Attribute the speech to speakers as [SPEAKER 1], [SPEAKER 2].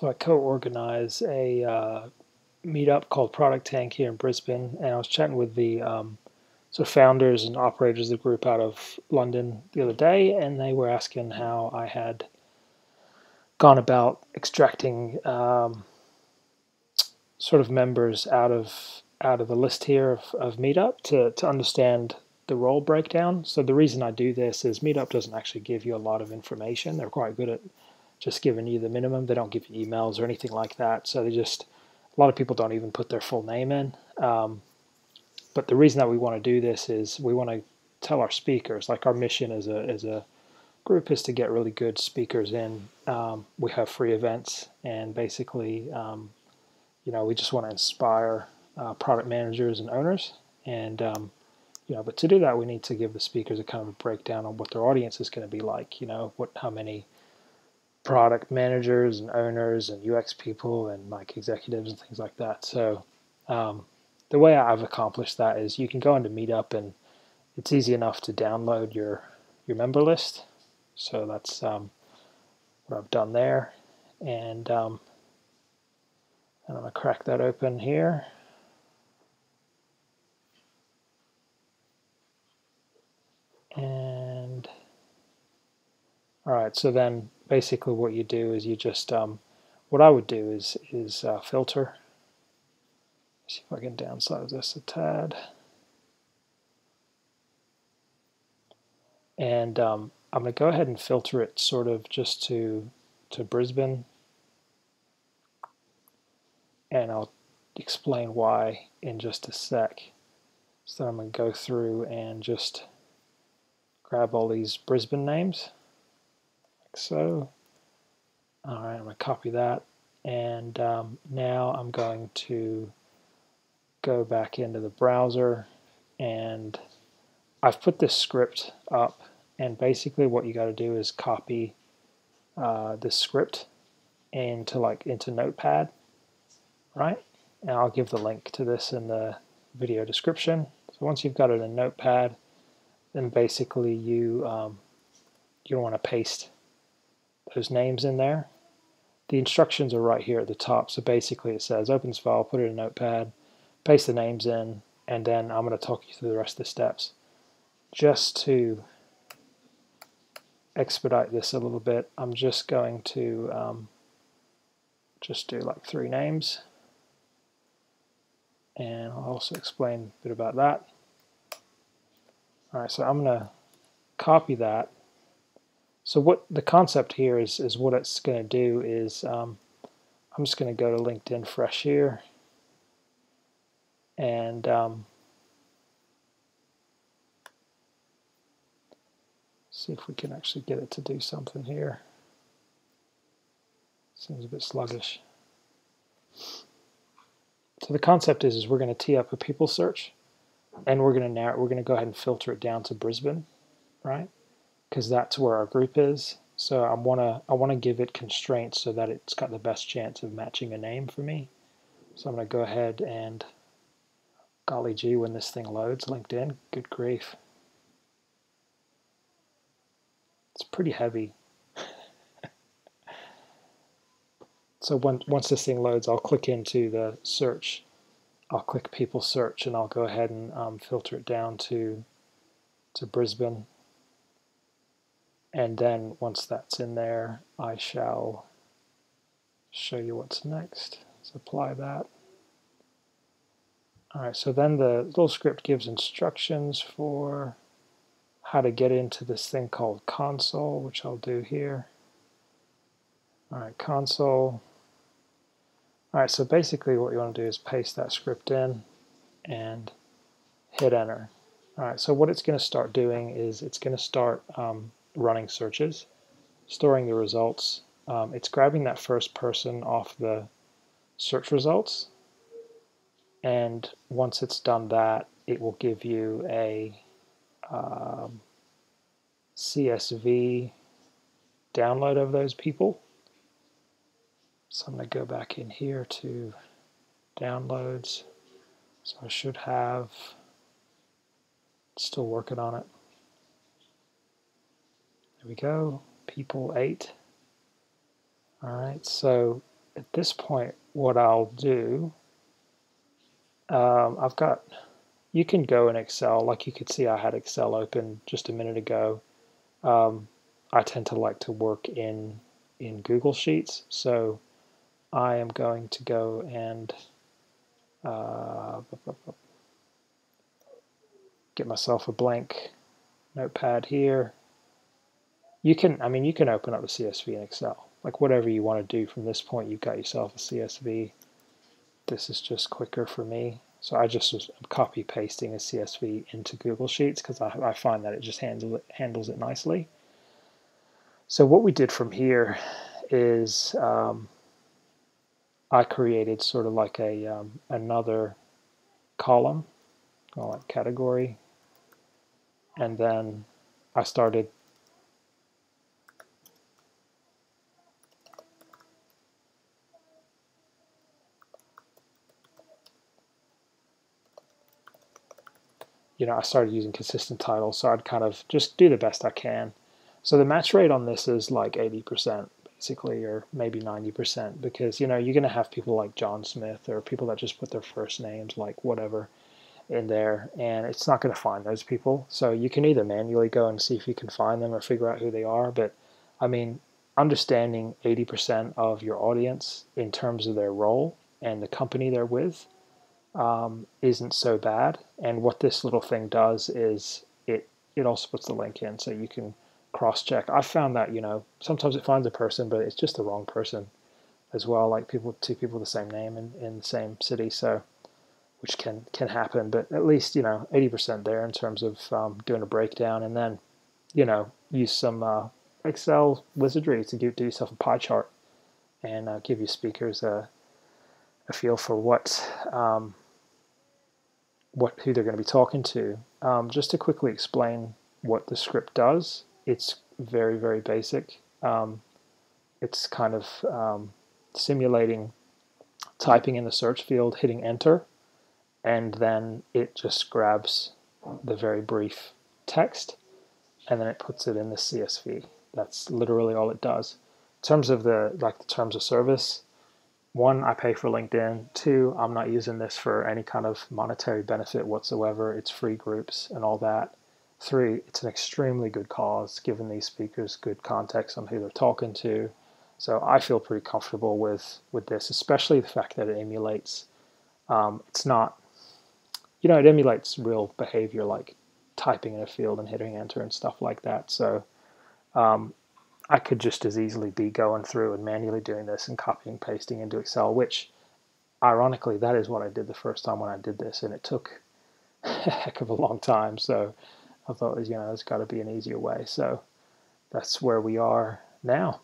[SPEAKER 1] So I co-organize a uh, meetup called Product Tank here in Brisbane, and I was chatting with the um, sort of founders and operators of the group out of London the other day, and they were asking how I had gone about extracting um, sort of members out of out of the list here of, of Meetup to, to understand the role breakdown. So the reason I do this is Meetup doesn't actually give you a lot of information. They're quite good at just giving you the minimum. They don't give you emails or anything like that. So they just, a lot of people don't even put their full name in. Um, but the reason that we want to do this is we want to tell our speakers, like our mission as a, as a group is to get really good speakers in. Um, we have free events and basically, um, you know, we just want to inspire uh, product managers and owners. And, um, you know, but to do that, we need to give the speakers a kind of a breakdown on what their audience is going to be like, you know, what, how many product managers and owners and UX people and like executives and things like that. So um, the way I've accomplished that is you can go into Meetup and it's easy enough to download your your member list. So that's um, what I've done there, and um, and I'm gonna crack that open here. And all right, so then basically what you do is you just, um, what I would do is, is uh, filter. Let's see if I can downsize this a tad. And um, I'm going to go ahead and filter it sort of just to, to Brisbane. And I'll explain why in just a sec. So I'm going to go through and just grab all these Brisbane names so. All right, I'm going to copy that. And um, now I'm going to go back into the browser and I've put this script up and basically what you got to do is copy uh, this script into like into notepad right and I'll give the link to this in the video description so once you've got it in notepad then basically you um, you want to paste those names in there. The instructions are right here at the top. So basically it says open this file, put it in Notepad, paste the names in, and then I'm going to talk you through the rest of the steps. Just to expedite this a little bit, I'm just going to um, just do like three names. And I'll also explain a bit about that. Alright, so I'm going to copy that so what the concept here is, is what it's going to do is um, I'm just going to go to LinkedIn Fresh here and um, see if we can actually get it to do something here. Seems a bit sluggish. So the concept is, is we're going to tee up a people search and we're going to narrow, we're going to go ahead and filter it down to Brisbane, right? Because that's where our group is. So I want to I want to give it constraints so that it's got the best chance of matching a name for me. So I'm going to go ahead and golly gee when this thing loads LinkedIn, good grief. It's pretty heavy. so when, once this thing loads, I'll click into the search. I'll click people search and I'll go ahead and um, filter it down to to Brisbane and then once that's in there, I shall show you what's next. Let's apply that. Alright, so then the little script gives instructions for how to get into this thing called console, which I'll do here. Alright, console. Alright, so basically what you want to do is paste that script in and hit enter. Alright, so what it's going to start doing is it's going to start um, running searches, storing the results. Um, it's grabbing that first person off the search results. And once it's done that, it will give you a um, CSV download of those people. So I'm going to go back in here to downloads. So I should have, still working on it. We go, people 8. All right, so at this point, what I'll do, um, I've got, you can go in Excel, like you could see I had Excel open just a minute ago. Um, I tend to like to work in, in Google Sheets, so I am going to go and uh, get myself a blank notepad here. You can, I mean, you can open up the CSV in Excel. Like whatever you want to do from this point, you've got yourself a CSV. This is just quicker for me. So I just was copy pasting a CSV into Google Sheets because I, I, find that it just handles it, handles it nicely. So what we did from here is um, I created sort of like a um, another column, call it category, and then I started you know, I started using consistent titles, so I'd kind of just do the best I can. So the match rate on this is like 80% basically, or maybe 90%, because, you know, you're going to have people like John Smith or people that just put their first names, like whatever, in there, and it's not going to find those people. So you can either manually go and see if you can find them or figure out who they are, but I mean, understanding 80% of your audience in terms of their role and the company they're with um, isn't so bad. And what this little thing does is it it also puts the link in so you can cross check. I found that you know sometimes it finds a person, but it's just the wrong person as well. Like people, two people with the same name in, in the same city, so which can can happen. But at least you know eighty percent there in terms of um, doing a breakdown, and then you know use some uh, Excel wizardry to do, do yourself a pie chart and uh, give your speakers a a feel for what um, what who they're going to be talking to. Um, just to quickly explain what the script does, it's very very basic. Um, it's kind of um, simulating typing in the search field, hitting enter, and then it just grabs the very brief text and then it puts it in the CSV. That's literally all it does. In terms of the like the terms of service, one, I pay for LinkedIn. Two, I'm not using this for any kind of monetary benefit whatsoever. It's free groups and all that. Three, it's an extremely good cause, given these speakers good context on who they're talking to. So I feel pretty comfortable with with this, especially the fact that it emulates. Um, it's not, you know, it emulates real behavior like typing in a field and hitting enter and stuff like that. So um, I could just as easily be going through and manually doing this and copying pasting into Excel, which ironically, that is what I did the first time when I did this, and it took a heck of a long time. So I thought, you know, there's got to be an easier way. So that's where we are now.